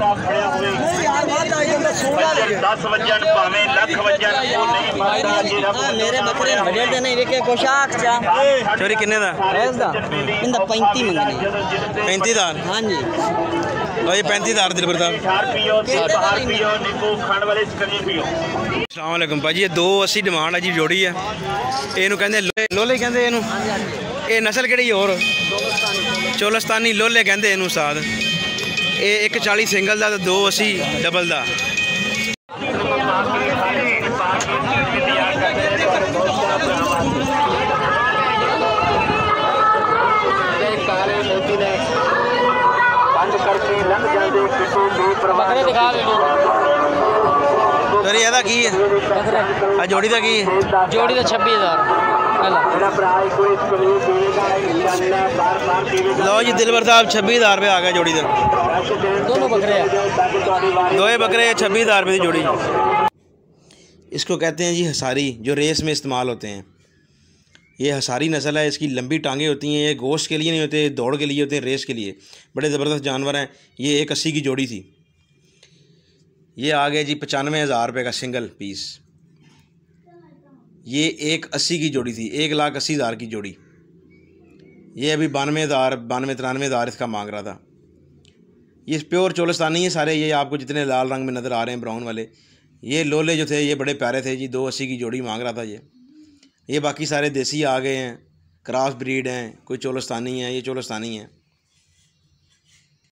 ਹੂੰ। ਦਸ ਵਜਣ ਭਾਵੇਂ ਲੱਖ ਵਜਣ ਉਹ ਨਹੀਂ ਮੰਨਦਾ ਜਿਹੜਾ ਮੇਰੇ ਬੱਕਰੇ ਹਜੇ ਤੇ ਨਹੀਂ ਵੇਖੇ ਕੁਸ਼ਾਕ ਚਾ। ਚੋਰੀ ਕਿੰਨੇ ਦਾ? ਇਸ ਦਾ। ਇਹਦਾ 35 ਮੰਗਣੇ। 35000 ਹਾਂਜੀ। ਲਓ ਜੀ 35000 ਦਿਲਬਰ ਦਾ ਬਾਹਰ ਪੀਓ ਨਿੰਬੂ ਖੰਡ ਵਾਲੇ ਸਕਰੀ ਪੀਓ। ਅਸਲਾਮ ਵਾਲੇਕੁਮ ਭਾਜੀ ਇਹ 280 ਡਿਮਾਂਡ ਹੈ ਜੀ ਜੋੜੀ ਹੈ ਇਹਨੂੰ ਕਹਿੰਦੇ ਲੋਲੇ- ਲੋਲੇ ਕਹਿੰਦੇ ਇਹਨੂੰ। ਇਹ ਨਸਲ ਕਿਹੜੀ ਹੋਰ? ਚੋਲਸਤਾਨੀ ਲੋਲੇ ਕਹਿੰਦੇ ਇਹਨੂੰ ਸਾਦ ਇਹ 140 ਸਿੰਗਲ ਦਾ ਤੇ 280 ਡਬਲ ਦਾ। ਸੋਰੀ ਇਹਦਾ ਕੀ ਹੈ? ਆ ਜੋੜੀ ਦਾ ਕੀ ਹੈ? ਜੋੜੀ ਦਾ 26000 लो जी दिलवर साहब छब्बी हज़ार रुपये आ गया जोड़ी दिन बकरे दो बकरे छब्बीस हज़ार रुपये की जोड़ी। इसको कहते हैं जी हसारी जो रेस में इस्तेमाल होते हैं। ये हसारी नस्ल है इसकी लंबी टांगें होती हैं ये गोश्त के लिए नहीं होते दौड़ के लिए होते हैं रेस के लिए। बड़े ज़बरदस्त जानवर हैं। ये एक अस्सी की जोड़ी थी। ये आ गया जी पचानवे हज़ार रुपये का सिंगल पीस। ये एक अस्सी की जोड़ी थी, एक लाख अस्सी हज़ार की जोड़ी। ये अभी बानवे हज़ार, बानवे तिरानवे हज़ार इसका मांग रहा था। ये प्योर चोलिस्तानी है सारे, ये आपको जितने लाल रंग में नज़र आ रहे हैं, ब्राउन वाले। ये लोले जो थे, ये बड़े प्यारे थे जी, दो अस्सी की जोड़ी मांग रहा था ये। ये बाकी सारे देसी आ गए हैं, क्रॉस ब्रीड हैं, कोई चोलिस्तानी है, ये चोलिस्तानी है।